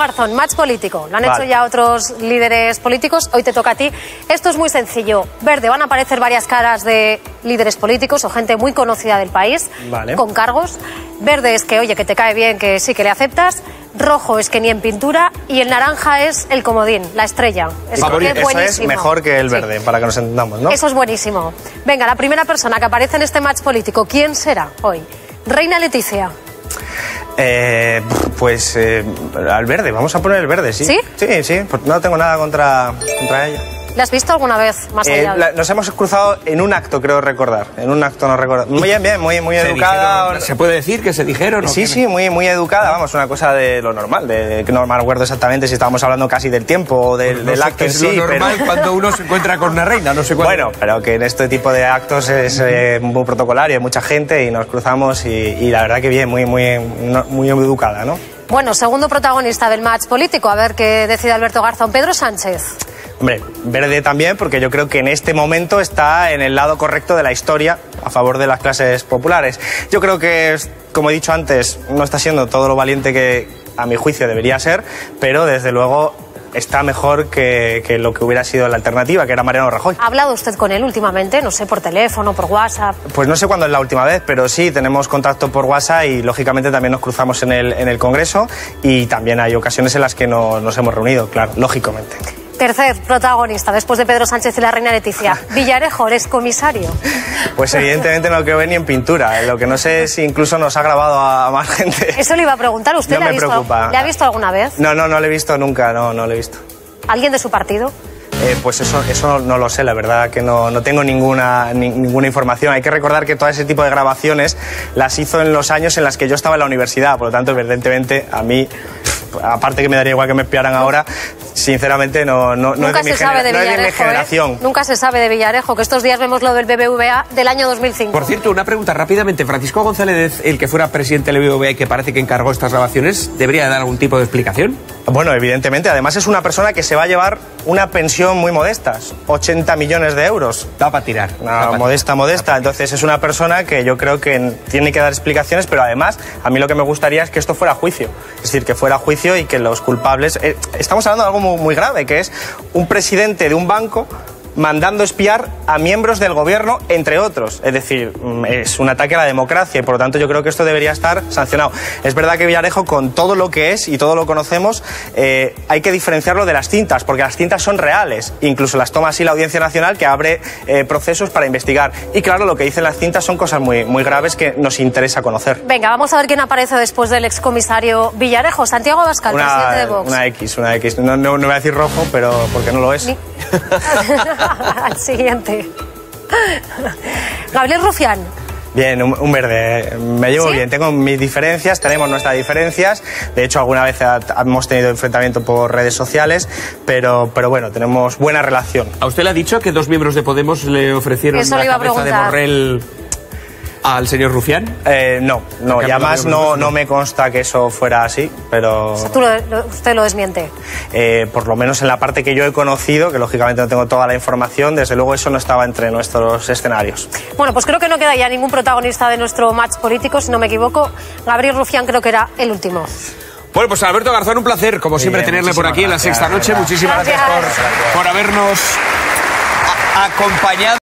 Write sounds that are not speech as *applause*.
Garzón, match político. Lo han Vale. hecho ya otros líderes políticos. Hoy te toca a ti. Esto es muy sencillo. Verde, van a aparecer varias caras de líderes políticos o gente muy conocida del país Vale. con cargos. Verde es que, oye, que te cae bien, que sí que le aceptas. Rojo es que ni en pintura. Y el naranja es el comodín, la estrella. Es Favorito. que Eso es mejor que el Sí. verde, para que nos entendamos, ¿no? Eso es buenísimo. Venga, la primera persona que aparece en este match político, ¿quién será hoy? Reina Leticia. Eh, pues eh, al verde, vamos a poner el verde, sí. ¿Sí? Sí, sí, pues no tengo nada contra, contra ella. ¿La has visto alguna vez más Eh, allá? la- nos hemos cruzado en un acto, creo recordar. En un acto, no recuerdo. Muy bien, bien, muy, muy Se educada. dijeron- ¿Se puede decir que se dijeron? Sí, sí, muy, muy educada, vamos, una cosa de lo normal, de que no me acuerdo exactamente si estábamos hablando casi del tiempo o del, Pues No del sé acto en es sí, lo normal pero... *laughs* cuando uno se encuentra con una reina, no sé cuándo. Bueno, pero que en este tipo de actos es eh, muy protocolario, hay mucha gente y nos cruzamos y, y la verdad que bien, muy, muy, muy educada, ¿no? Bueno, segundo protagonista del match político, a ver qué decide Alberto Garzón. Pedro Sánchez. Hombre, verde también, porque yo creo que en este momento está en el lado correcto de la historia a favor de las clases populares. Yo creo que, como he dicho antes, no está siendo todo lo valiente que a mi juicio debería ser, pero desde luego está mejor que, que lo que hubiera sido la alternativa, que era Mariano Rajoy. ¿Ha hablado usted con él últimamente? No sé, por teléfono, por WhatsApp. Pues no sé cuándo es la última vez, pero sí, tenemos contacto por WhatsApp y lógicamente también nos cruzamos en el, en el Congreso y también hay ocasiones en las que no- nos hemos reunido, claro, lógicamente. Tercer protagonista, después de Pedro Sánchez y la reina Leticia. *laughs* Villarejo, eres comisario. Pues evidentemente no lo quiero ver ni en pintura. Lo que no sé es si incluso nos ha grabado a más gente. Eso le iba a preguntar. ¿Usted No le, ha me visto, preocupa. le ha visto alguna vez? No, no, no lo he visto nunca, no, no lo he visto. ¿Alguien de su partido? Eh, pues eso, eso no lo sé, la verdad que no, no tengo ninguna, ni- ninguna información. Hay que recordar que todo ese tipo de grabaciones las hizo en los años en las que yo estaba en la universidad, por lo tanto, evidentemente, a mí, aparte que me daría igual que me espiaran ahora, sinceramente no, no, no Nunca es de mi, se sabe genera- de no es de mi Villarejo. ¿eh? generación. Nunca se sabe de Villarejo, que estos días vemos lo del BBVA del año 2005. Por cierto, una pregunta rápidamente. Francisco González, el que fuera presidente del BBVA y que parece que encargó estas grabaciones, ¿debería dar algún tipo de explicación? Bueno, evidentemente. Además es una persona que se va a llevar una pensión muy modesta, 80 millones de euros. Da para tirar. Da pa' modesta, modesta. Entonces es una persona que yo creo que tiene que dar explicaciones, pero además a mí lo que me gustaría es que esto fuera a juicio. Es decir, que fuera a juicio y que los culpables... eh, estamos hablando de algo muy, muy grave, que es un presidente de un banco mandando espiar a miembros del gobierno, entre otros. Es decir, mm, es un ataque a la democracia y por lo tanto yo creo que esto debería estar sancionado. Es verdad que Villarejo, con todo lo que es y todo lo conocemos, eh, hay que diferenciarlo de las cintas, porque las cintas son reales. Incluso las toma así la Audiencia Nacional, que abre eh, procesos para investigar. Y claro, lo que dicen las cintas son cosas muy, muy graves que nos interesa conocer. Venga, vamos a ver quién aparece después del excomisario Villarejo. Santiago Abascal, presidente de Una, Vox. una X, una X. No, no, no voy a decir rojo, pero porque no lo es. Ni- *laughs* Al *laughs* siguiente. Gabriel Rufián. Bien, un, un verde. Me llevo ¿Sí? bien. Tengo mis diferencias, tenemos nuestras diferencias. De hecho, alguna vez ha- hemos tenido enfrentamiento por redes sociales, pero, pero bueno, tenemos buena relación. ¿A usted le ha dicho que dos miembros de Podemos le ofrecieron Eso la le iba a cabeza de preguntar. Borrell al señor Rufián? Eh, no, no, y además no, no me consta que eso fuera así, pero Tú lo- lo- usted lo desmiente. eh, por lo menos en la parte que yo he conocido, que lógicamente no tengo toda la información, desde luego eso no estaba entre nuestros escenarios. Bueno, pues creo que no queda ya ningún protagonista de nuestro match político, si no me equivoco. Gabriel Rufián creo que era el último. Bueno, pues Alberto Garzón, un placer, como siempre, bien, tenerle por aquí en la gracias, sexta noche. verdad. Muchísimas gracias, Gracias. por, por habernos acompañado.